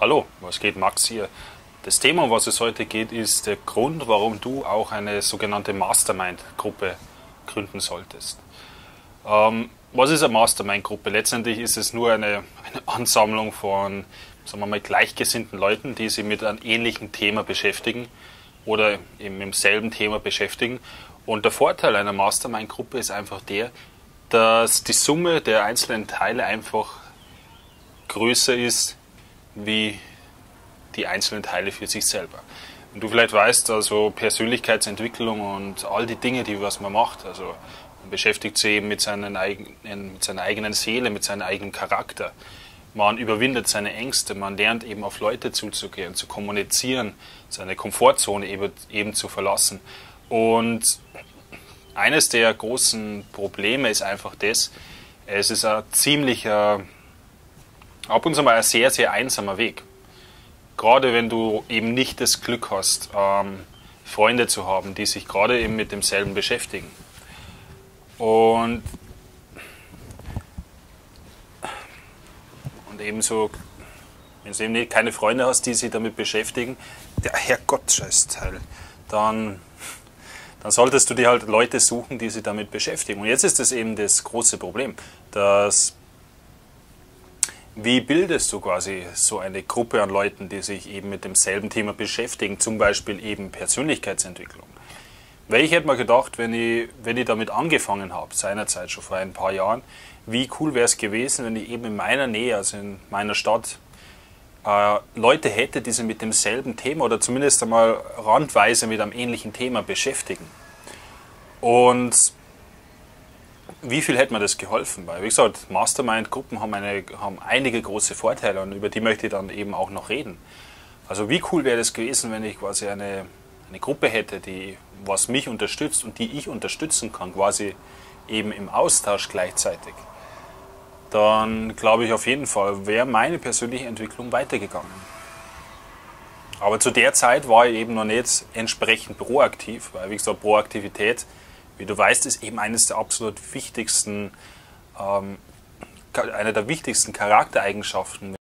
Hallo, was geht Max hier? Das Thema, um was es heute geht, ist der Grund, warum du auch eine sogenannte Mastermind-Gruppe gründen solltest. Ähm, was ist eine Mastermind-Gruppe? Letztendlich ist es nur eine, eine Ansammlung von sagen wir mal, gleichgesinnten Leuten, die sich mit einem ähnlichen Thema beschäftigen oder eben mit demselben Thema beschäftigen. Und der Vorteil einer Mastermind-Gruppe ist einfach der, dass die Summe der einzelnen Teile einfach größer ist wie die einzelnen Teile für sich selber. Und du vielleicht weißt, also Persönlichkeitsentwicklung und all die Dinge, die was man macht, also man beschäftigt sich eben mit, seinen eigenen, mit seiner eigenen Seele, mit seinem eigenen Charakter. Man überwindet seine Ängste, man lernt eben auf Leute zuzugehen, zu kommunizieren, seine Komfortzone eben, eben zu verlassen. Und eines der großen Probleme ist einfach das, es ist ein ziemlicher ab und zu mal ein sehr, sehr einsamer Weg. Gerade wenn du eben nicht das Glück hast, ähm, Freunde zu haben, die sich gerade eben mit demselben beschäftigen. Und, und ebenso, wenn du eben keine Freunde hast, die sich damit beschäftigen, der Herrgott, scheiß Teil, dann, dann solltest du dir halt Leute suchen, die sich damit beschäftigen. Und jetzt ist das eben das große Problem, dass wie bildest du quasi so eine Gruppe an Leuten, die sich eben mit demselben Thema beschäftigen, zum Beispiel eben Persönlichkeitsentwicklung? Weil ich hätte mir gedacht, wenn ich, wenn ich damit angefangen habe, seinerzeit schon vor ein paar Jahren, wie cool wäre es gewesen, wenn ich eben in meiner Nähe, also in meiner Stadt, äh, Leute hätte, die sich mit demselben Thema oder zumindest einmal randweise mit einem ähnlichen Thema beschäftigen. Und wie viel hätte mir das geholfen? Weil, wie gesagt, Mastermind-Gruppen haben, haben einige große Vorteile und über die möchte ich dann eben auch noch reden. Also wie cool wäre das gewesen, wenn ich quasi eine, eine Gruppe hätte, die was mich unterstützt und die ich unterstützen kann, quasi eben im Austausch gleichzeitig. Dann glaube ich auf jeden Fall, wäre meine persönliche Entwicklung weitergegangen. Aber zu der Zeit war ich eben noch nicht entsprechend proaktiv, weil wie gesagt, Proaktivität wie du weißt, ist eben eines der absolut wichtigsten, ähm, eine der wichtigsten Charaktereigenschaften